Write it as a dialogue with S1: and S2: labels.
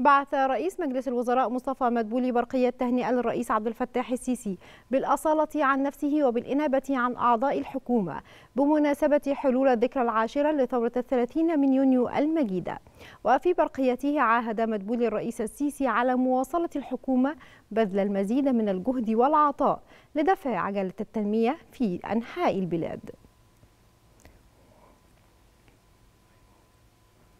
S1: بعث رئيس مجلس الوزراء مصطفى مدبولي برقية تهنئة للرئيس عبد الفتاح السيسي بالأصالة عن نفسه وبالإنابة عن أعضاء الحكومة بمناسبة حلول الذكرى العاشرة لثورة الثلاثين من يونيو المجيدة. وفي برقيته عاهد مدبولي الرئيس السيسي على مواصلة الحكومة بذل المزيد من الجهد والعطاء لدفع عجلة التنمية في أنحاء البلاد.